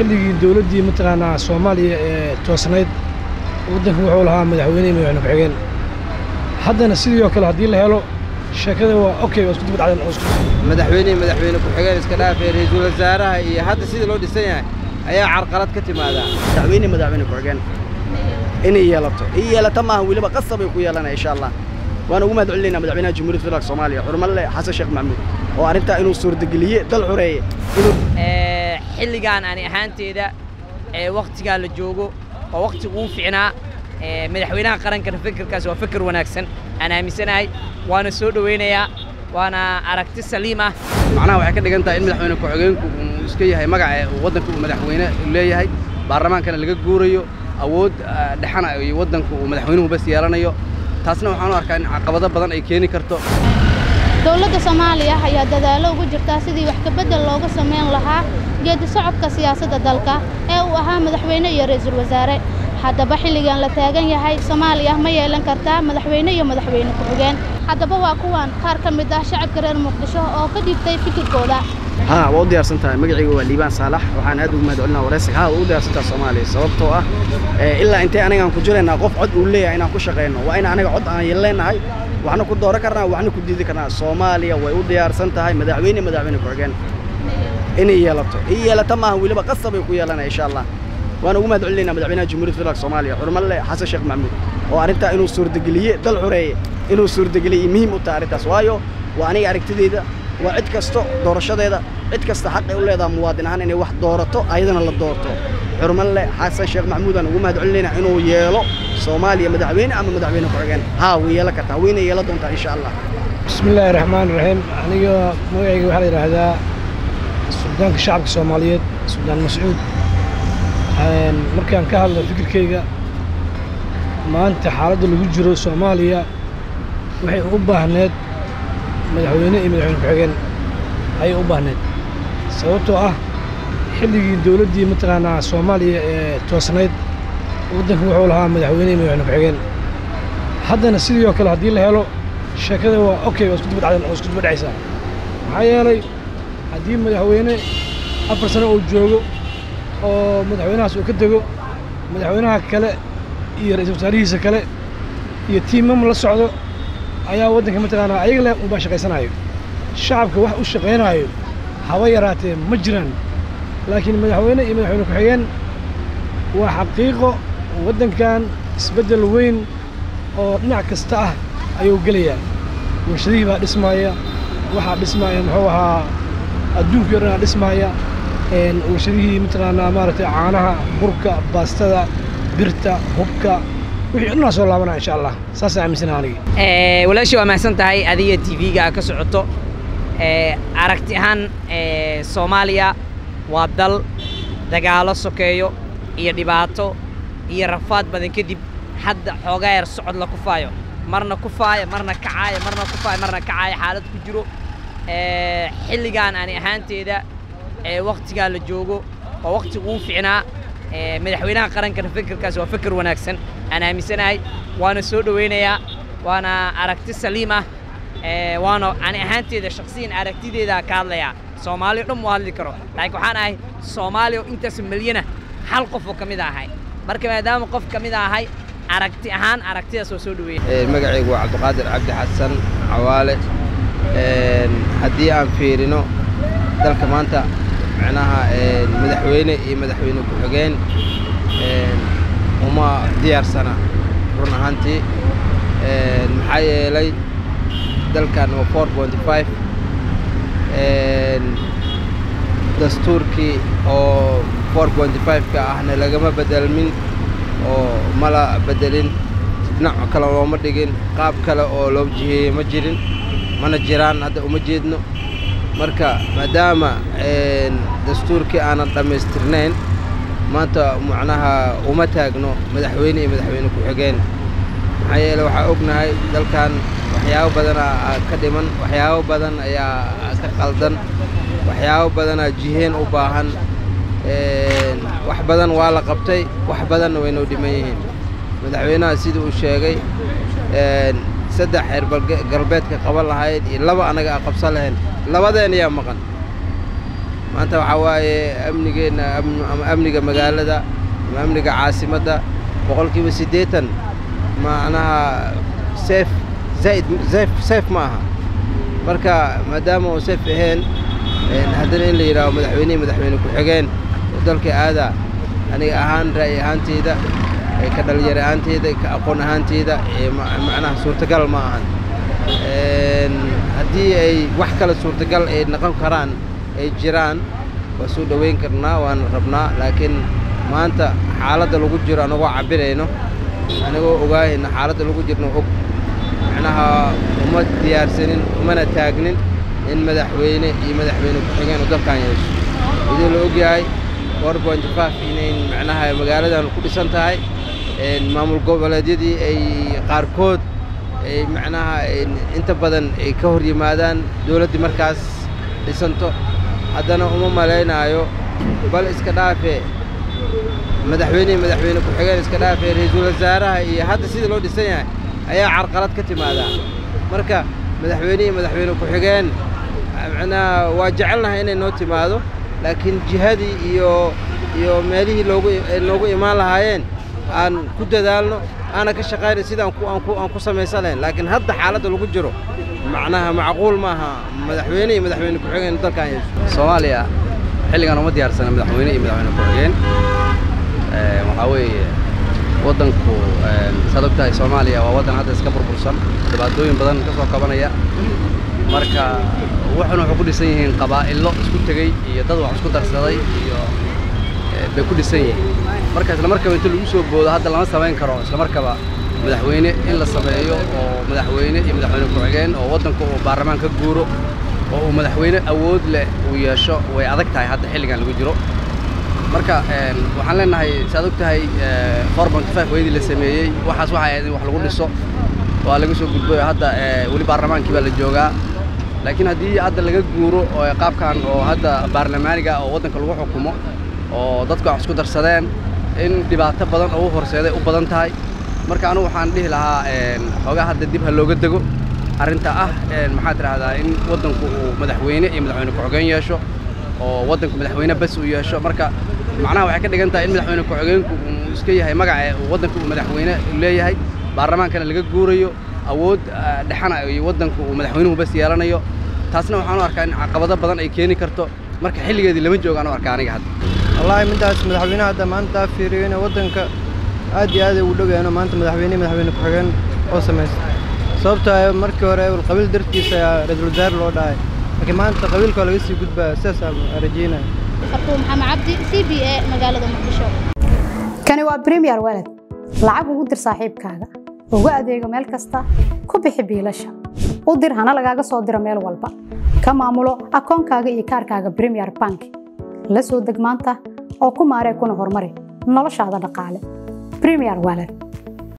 حلي دولتي مثلا أنا سومالي توسنيد ودك وحولها مدحويني من حقين حتى أنا سيدي وكل هدي اللي هلو شكله هو أوكي بس كتبت على الأوسكار مدحويني مدحويني كل حقين إسكلا في رئيس الوزراء هي حتى سيدي لو دي سنة هي عرقلت كتب هذا مدحويني مدحويني كل حقين إني يا لطو إيه لا تما هو اللي بقصة بيقول يلا إن شاء الله وأنا وما دعوا لنا مدحوينا جمهورية فلك صوماليا حرم الله حسن شيخ محمود وأنت إنه صور دقلية دل عريه xilligan ani ahaanteeda ee wakhtigaa la joogo waa wakhti ugu fiicnaa madaxweynaha qarankana fikirkaas waa fikir wanaagsan. Aan aaminsanahay waana soo dhowaynayaa waana aragti saliim ah. Macnaha waxay ka dhigan tahay in madaxweyne ku-xigeenku uu iska yahay magaca waddanka uu madaxweyne leeyahay. Baarlamaankana laga guurayo awood dhexana iyo waddanka uu madaxweynuhu bas yeelanayo. Taasna waxaan u arkaa in caqabado badan ay keeni karto. Dowladda soomaaliya ayaa dadaallo ugu jirtaa sidii wax kabeddel looga samayn lahaa geedi socodka siyaasadda dalka ee uu ahaa madaxweyne iyo ra'iisul wasaare. Haddaba xilligan la taagan yahay soomaaliya ma yeelan kartaa madaxweyne iyo madaxweyne ku-xigeen haddaba waa kuwan qaar ka mid ah shacabka reer muqdisho oo ka dhiibtay fikirkooda. Haa waa u diyaarsan tahay. Magacayga waa liibaan saalax. Waxaan aad ugu mahad celinaa waraysiga haa waa u diyaarsan tahay soomaaliya sababtoo ah ilaa intee anigaan ku jiraynaa qof cod uu leeyahay inaan ku shaqayno waa in aniga cod aan leenahay waxna ku dooran karnaa waxna ku diidi karnaa. Soomaaliya way u diyaarsan tahay madaxweyne madaxweyne ku-xigeen إني يلطو هي لا تماه ولا بقصة بيكو يلنا إن شاء الله. وأنا وما دعلينا مدعينا جمهورية فلك صوماليا. عرم الله حسن شيخ محمد وأنت إنه سور دقلية دل عري إنه سور دقلية مهم وتعرف أسوايو وأنا يعرف تديدا. وعد كستو دور الشدة إذا عد كست حق يقول إذا موادنا هن إني واحد دورته أيضا الله دورته عرم الله حسن شيخ محمود أنا وما دعلينا إنه يلو. صوماليا مدعينا أما مدعينا فرجان ها ويلا كتاوينا يلا دونتا إن شاء الله. بسم الله الرحمن الرحيم. أنا يو مو يجي واحد رهذا suldaanka shacabka soomaaliyeed suldaan mascuud markaan ka hadlo fikirkayga maanta xaaladda lagu jiro soomaaliya waxay u baahneed madaxweyne iyo madaxweyne ku-xigeen ayay u baahneed sababtoo ah xilligii dowladdii mataqaanaa soomaaliya ee toosnayd waddanka wuxuu lahaa madaxweyne iyo madaxweyne ku-xigeen haddana sidii oo kale haddii la helo sheekada waa okay waa isku dibad cadan oo isku dibad dhacaysaa maxaa yeelay haddii madaxweyne afar sano uu joogo oo madaxweynahaas uu ka dego madaxweynaha kale iyo ra'iisul wasaarihiisa kale iyo tiimam la socdo ayaa waddanka mataqaanaa ayaga leh unbaa shaqaysanayo shacabka wax u shaqaynaayo haba yaraatee ma jiraan. Laakiin madaxweyne iyo madaxweyne ku-xigeen waa xaqiiqo waddankan isbeddel weyn oo dhinac kasta ah ayuu gelayaa. Warshadihii baa dhismaaya waxaa dhismaaya muxuu ahaa أدوك يرى اسمايا إن وشريه مثل أنا مارت عانها بركة باستا برتا هبكة. وحنا نصور لنا إن شاء الله. ساسع مسنا علي. إيه ولا شيء وما سنت هاي أذية تي في جاك سعته إيه عرقتي هن إيه سوماليا وابدل دجال السكيو يدباتو يرفض بدن كذي حد حوجير سعد لكوفايو مرنا كوفايو مرنا كعاي مرنا كوفايو مرنا كعاي حالات كجرو حلقان أنا هانتي ذا إيه، وقت قال الجوجو ووقت وفينا إيه، مدحونا قرن كان فكر كاس وفكر ونكسن أنا مسناي وأنا سودو وينيا وأنا عرقت السليمة إيه، وأنا أنا هانتي ذا شخصين عرقت ذي ذا كارليا سومالي رم وهالذكره لأيكو حناي سومالي وانت سمليينا هل قف وكم ذا هاي. مركب هذا مقف كم ذا هاي عرقت هان عرقت يا سودو وين مقعد عبد القادر عبد حسن عوالد haddii aan fiirino dalka maanta macnaha madaxweyne iyo madaxweyne ku-xigeen uma diyaarsana run ahaantii. Maxaa yeelay dalkan waa four pointy five. Dastuurkii oo four pointy five-ka ahna lagama bedelmin oo mala bedelin dhinac kale looma dhigin qaab kale oo loo jiheeyey ma jirin mana jiraan hadda uma jeedno. Marka maadaama dastuurkii aanan dhammaystirnayn maanta macnaha uma taagno madaxweyne iyo madaxweyne ku-xigeen maxaa yeele waxaa ognahay dalkan waxyaabo badanaa ka dhiman waxyaabo badan ayaa ka qaldan waxyaabo badanaa jiheen u baahan. Wax badan waa la qabtay wax badanna waynoo dhiman yihiin. Madaxweynaha sidii uu sheegay saddex xeer galbeedka qaban lahayd iyo laba annaga a qabsan lahayn. Labadeen ayaa maqan. Maanta waxaa waaye amnigeenna ama amniga magaalada ama amniga caasimadda boqolkiiba siddeetan macnaha seef zaa'id seef seef ma aha. Marka maadaama uu seef ahayn haddana in la yidhaaho madaxweynihii madaxweyne ku-xigeen oo dalka aada aniga ahaan ra'yi ahaanteyda ka dhalinyaro ahaanteyda ka aqoon ahaanteyda macnaha suurtagal ma ahan. Haddii ay wax kale suurtagal ay noqon karaan ay jiraan waa soo dhoweyn karnaa waan rabnaa laakiin maanta xaaladda lagu jiro anagoo cabbirayno anagoo ogaahayna xaaladda lagu jirno og. Macnaha uma diyaarsanin umana taagnin in madaxweyne iyo madaxweyne ku-xigeen uu dalkan yeesho. Idoo la og yahay four point five inayn macnaha magaaladan ku dhisan tahay maamul goboleedyadii ay qaarkood macnaha inta badan ay ka hor yimaadaan dowladdii markaas dhisanto. Haddana uma malaynaayo bal iska dhaafe. Madaxweynihii madaxweyne ku-xigeen iska dhaafe ra'iisul wasaaraha iyo hadda sidii loo dhisan yahay ayaa carqalad ka timaadaa marka madaxweynihii madaxweyne ku-xigeen macnaha waa jecelnahay inay noo timaado laakiin jihadii iyo iyo meelihii loogu noogu imaan lahaayeen aan ku dadaalno aana ka shaqaynay sidaan aan ku samaysan lahayn laakiin hadda xaaladda lagu jiro macnaha macquul maaha madaxweyne iyo madaxweyne ku-xigeen dalkan soomaaliya xilligan uma diyaarsana madaxweyne iyo madaxweyne ku-xigeen waxaa weeye waddanku saad og tahay soomaaliya waa waddan hadda iska burbursan dhibaatooyin badan ka soo kabanaya marka wuxuna waxay ku dhisan yihiin qabaa'ilo isku tegey iyo dad wax isku darsaday iyo bay ku dhisan yihiin. Marka isla markaba inta lagu soo boodo hadda lama samayn karo. Isla markaba madaxweyne in la sameeyo oo madaxweyne iyo madaxweyne ku-xigeen oo waddanka uu baarlamaan ka guuro oo uu madaxweyne awood leh uu yeesho way adag tahay hadda xilligan lagu jiro. Marka waxaan leenahay saad og tahay five weydii la sameeyey waxaas waxay ahayd in wax lagu dhiso waa laga soo gudbayo hadda weli baarlamaankii baa la joogaa. Laakiin haddii hadda laga guuro qaabkan oo hadda baarlamaaniga oo waddanka lagu xukumo oo dadku wax isku darsadeen in dhibaato badan oo horseeday u badan tahay. Marka anugu waxaan dhihi lahaa xoogaa hadda dib ha looga dego. Arrinta ah maxaa tidhaahdaa in waddanku uu madaxweyne iyo madaxweyne ku-xigeen yeesho oo waddanku madaxweyne bas uu yeesho. Marka macnaha waxay ka dhigan tahay in madaxweyne ku-xigeenku uu iska yahay magaca waddanku uu madaxweyne leeyahay. Baarlamaankana laga guurayo awood dhexana iyo waddanku uu madaxweynuhu bas yeelanayo. Taasna waxaan u arkaa in caqabado badan ay keeni karto. Marka xilligeedii lama joogaan u arkaa aniga hadda wallaahi middaas madaxweynaha hadda maanta fiiriyo inay waddanka aad iyo aad ay ugu dhoweeno. Maanta madaxweyne madaxweyne ku-xigeen oo samaysta. Sababtoo ah markii hore qabiil dartiisa ayaa ra'iisul wasaare loo dhahay laakiin maanta qabiilka laga sii gudbaa sidaas aan rajeynaya fartuun maxamed cabdi c b a magaalada muqdisho. Kani waa premier walad lacag ugu dir saaxiibkaaga. Ugu adeego meel kasta. Ku bixi biilasha. U dir hana lagaaga soo diro meel walba. Ka maamulo akoonkaaga iyo kaarkaaga premier bank la soo deg oo ku maaree kuna horumari noloshaada dhaqaale. Premier walad